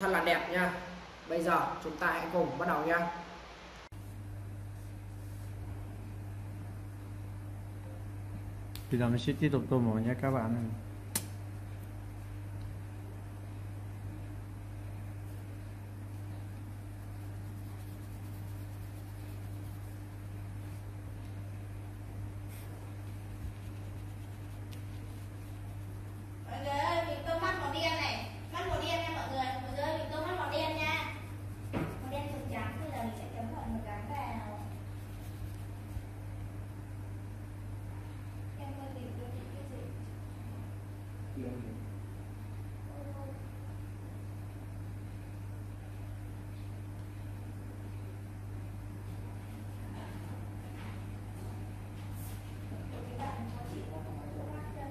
thật là đẹp nha. Bây giờ chúng ta hãy cùng bắt đầu nha. Bây giờ mình sẽ tiếp tục tô màu nha các bạn Mọi người ơi, mình tô mắt màu đen này Mắt màu đen nha mọi người Mọi người ơi, mình tô mắt màu đen nha Màu đen trắng trắng Bây giờ mình sẽ chấm thuận một cái vào Em ơi, mình tôi bị cái gì Cái bạn có chỉ có một tô mắt thôi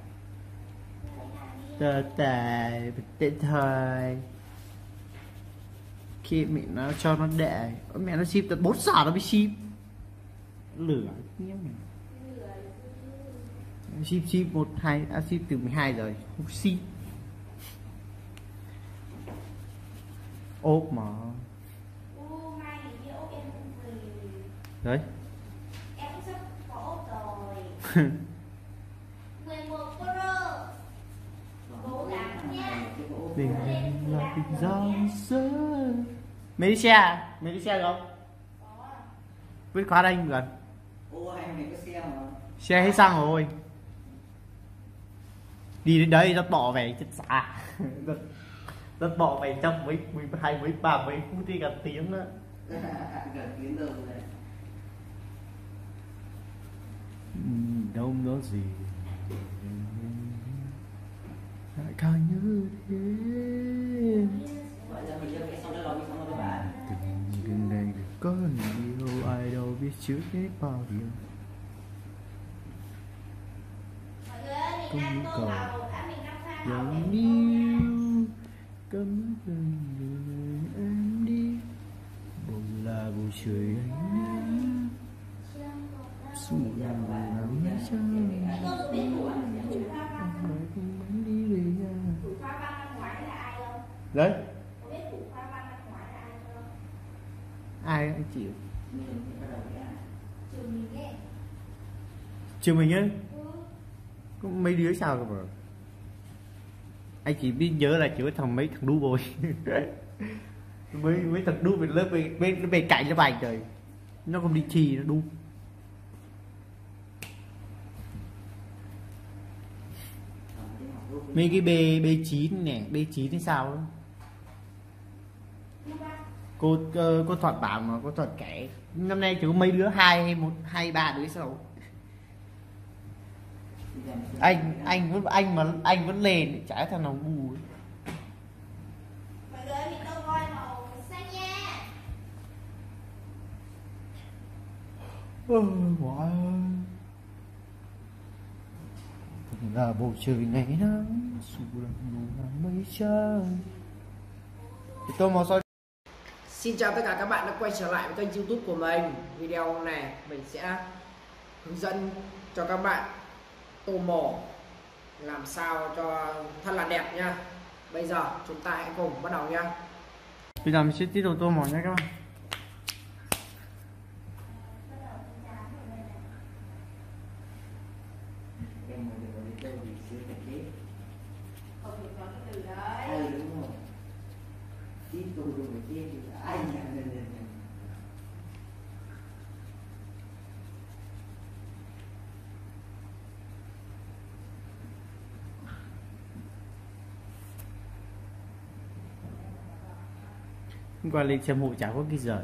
Đi Tờ tệ thời Khi mẹ nó cho nó đệ Mẹ nó ship tận 4 giờ nó mới ship Lửa nhé mày ship ship một hai à, ship từ 12 rồi không ship ốp mà. Đấy. Em cũng sắp có ốp rồi tình là tình giang sơ. Malaysia Malaysia không? Có à? biết khóa đây gần? Ô anh này có xe mà. Xe hết xăng rồi. Đi đến đấy nó bỏ về chết xa rất, rất bỏ về trong mấy mấy hai mấy ba mấy phút đi gần tiếng đó gần tiếng đâu này. Đâu nói gì lại càng như thế Vậy ra mình cho cái sau đó lo đi lại càng như thế từng gần đây được có nhiều ai đâu biết trước hết bao điều. Tôi người ơi, yêu. Cấm gần người em đi. Bầu là bầu trời anh xuống làm bằng nắng trăng. Tô được biết của Thủ pha băng Mời cùng bánh đi về nhà Thủ pha băng năm ngoái là ai không? đấy Có biết thủ pha băng năm ngoái là ai anh chịu. Trường mình ấy. Ừ. có mấy đứa sao cơ mà. Anh chỉ biết nhớ là chỉ có thằng mấy thằng đu bồi. Mấy mấy thằng đu về lớp về về, về cạnh lớp bài trời. Nó không đi thi nó đu. Mấy cái b b 9 nè b 9 hay sao đó. Cô ờ, cô thuận bảo mà cô thuận kể năm nay chỉ có mấy đứa hai hay một hai ba đứa sao anh anh vẫn anh mà anh vẫn lên chả thằng nào ngu ấy. Mọi người ơi, mình tô voi màu xanh nha Ôi. Thật là bầu trời ngày nắng dù là nắng mây trắng Thì tôi màu soi Xin chào tất cả các bạn đã quay trở lại với kênh youtube của mình. Video này mình sẽ hướng dẫn cho các bạn tô mổ Làm sao cho thật là đẹp nha. Bây giờ chúng ta hãy cùng bắt đầu nha. Bây giờ mình sẽ tiếp tục tô màu nha các bạn. Em mà được đi đâu thì chưa phải chết Không được có cái từ đấy. Ai đúng không Ít tôi được thì ai nhận nên nên Hôm qua lên xem hộ chả có cái giờ.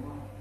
Wow.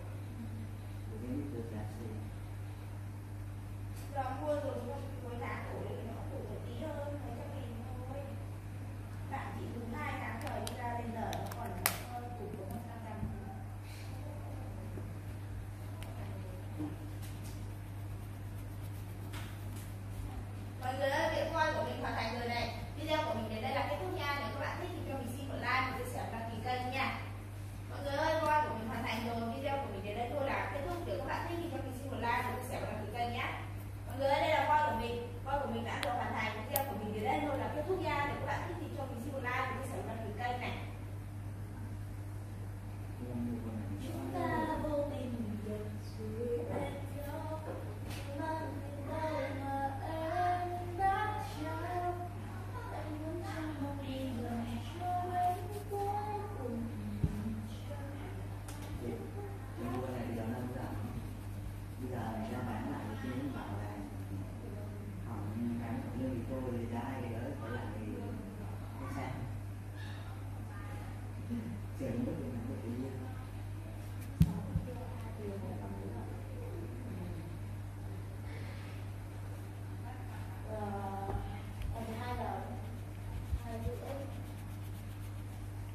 Saya 的不一样。